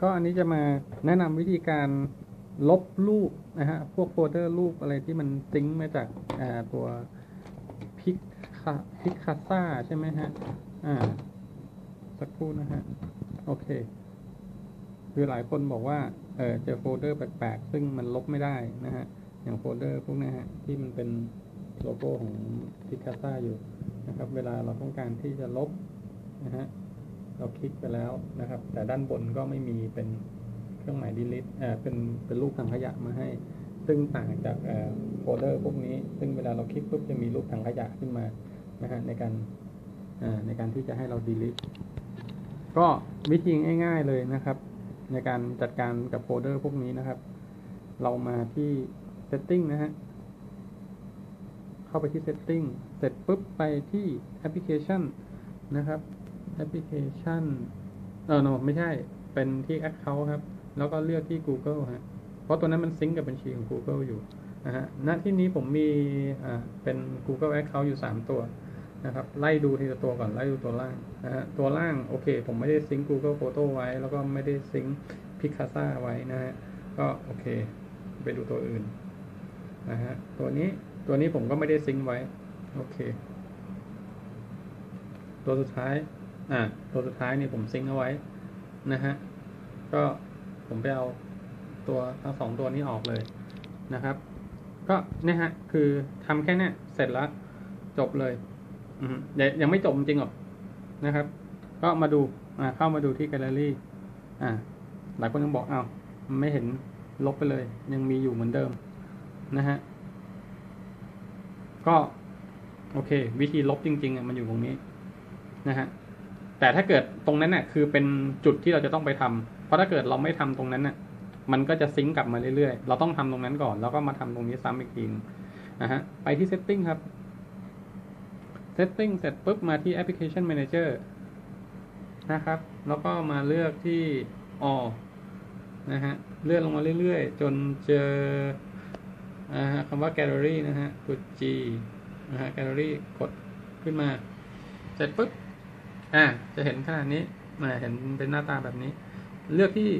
ก็อันนี้จะมาแนะนำวิธีการลบรูปนะฮะ พวกโฟลเดอร์รูปอะไรที่มัน sync มาจากตัว Pic Picasa ใช่ไหมฮะ อ่า สักครู่นะฮะ โอเค คือหลายคนบอกว่า เออเจอโฟลเดอร์แปลกๆ ซึ่งมันลบไม่ได้นะฮะ อย่างโฟลเดอร์พวกนี้ฮะ ที่มันเป็นโลโก้ของ Picasa อยู่นะครับ เวลาเราต้องการที่จะลบนะฮะ เราคลิกไปแล้วนะครับ แต่ด้านบนก็ไม่มีเป็นเครื่องหมาย delete เอ่อเป็นเป็นรูปถังขยะมาให้ ซึ่งต่างจากเอ่อโฟลเดอร์พวกนี้ ซึ่งเวลาเราคลิกปุ๊บจะมีรูปถังขยะขึ้นมานะฮะในการอ่าในการที่จะให้เรา delete ก็วิธีง่าย ๆเลยนะครับ ในการจัดการกับโฟลเดอร์พวกนี้นะครับ เรามาที่ setting นะฮะเข้าไปที่ setting เสร็จปุ๊บไปที่ application นะครับ แอปพลิเคชันเออ no ไม่ใช่ เป็นที่ Account ครับ แล้วก็เลือกที่ Google ฮะ เพราะตัวนั้นมันซิงก์กับบัญชีของ Google อยู่นะฮะ ณ ที่นี้ผมมี อ่า เป็น Google Account อยู่ 3 ตัวนะครับ ไล่ดูทีละตัวก่อน ไล่ดูตัวล่างนะฮะ ตัวล่าง โอเค ผมไม่ได้ซิงก์ Google Photo ไว้ แล้วก็ไม่ได้ซิงก์ Picasa ไว้นะฮะ ก็โอเค ไปดูตัวอื่นนะฮะ ตัวนี้ ตัวนี้ผมก็ไม่ได้ซิงก์ไว้ โอเค ตัวสุดท้าย อ่าตัวสุดท้ายนี่ผมซิงเอาไว้นะฮะก็ผมไปเอาตัวทั้งสองตัวนี้ออกเลยนะครับ ก็เนี่ยฮะ คือทำแค่นี้เสร็จแล้วจบเลยอืมยังยังไม่จบจริงหรอกนะครับ ก็มาดูอ่าเข้ามาดูที่แกลเลอรี่ อ่า หลายคนยังบอกเอา้าไม่เห็นลบไปเลย ยังมีอยู่เหมือนเดิมนะฮะก็ โอเค วิธีลบจริงๆอะมันอยู่ตรงนี้นะฮะ แต่ถ้าเกิดตรงนั้นน่ะ คือเป็นจุดที่เราจะต้องไปทำเพราะถ้าเกิดเราไม่ทำตรงนั้นน่ะ มันก็จะซิงกลับมาเรื่อยๆ เราต้องทำตรงนั้นก่อน แล้วก็มาทำตรงนี้ซ้ำอีกทีนะฮะ ไปที่ setting ครับ setting เสร็จปุ๊บมาที่ application manager นะครับ แล้วก็มาเลือกที่ all นะฮะ เลื่อนลงมาเรื่อยๆ จนเจออ่าคำว่า gallery นะฮะกด G นะฮะ gallery กดขึ้นมา เสร็จปุ๊บ อ่า จะเห็นขนาดนี้มาเห็นเป็นหน้าตาแบบนี้ เลือกที่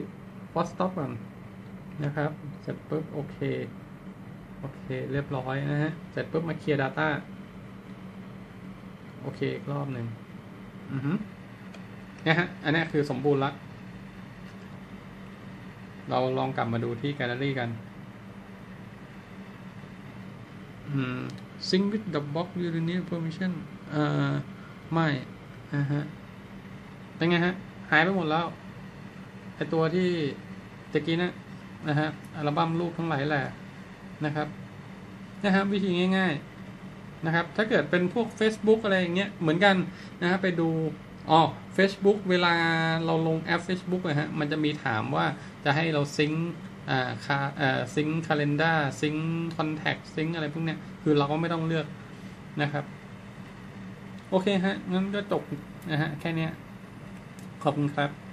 f o s t stop ก่อนนะครับ เสร็จปุ๊บโอเค โอเค เรียบร้อยนะฮะ เสร็จปุ๊บมาเคลียร์ Data โอเคอีกรอบหนึ่งอือฮึนี่ฮะ อันนี้คือสมบูรณ์ละเราลองกลับมาดูที่แกลเลอรี่กันอืม sync with the box you need permission เอ่อ ไม่ ฮะเป็นไงฮะ หายไปหมดแล้วไอตัวที่ตะกี้นะนะฮะอัลบั้มรูปทั้งหลายแหละนะครับนะครับ วิธีง่าย ๆนะครับ ถ้าเกิดเป็นพวก Facebook อะไรอย่างเงี้ยเหมือนกันนะฮะไปดูอ๋อ Facebook เวลาเราลงแอป Facebook นะฮะมันจะมีถามว่าจะให้เราซิงค์อ่าคาอ่าซิงค์คาล endar ซิงค์คอนแทคซิงค์อะไรพวกเนี้ยคือเราก็ไม่ต้องเลือกนะครับ โอเคฮะงั้นก็จบนะฮะแค่นี้ขอบคุณครับ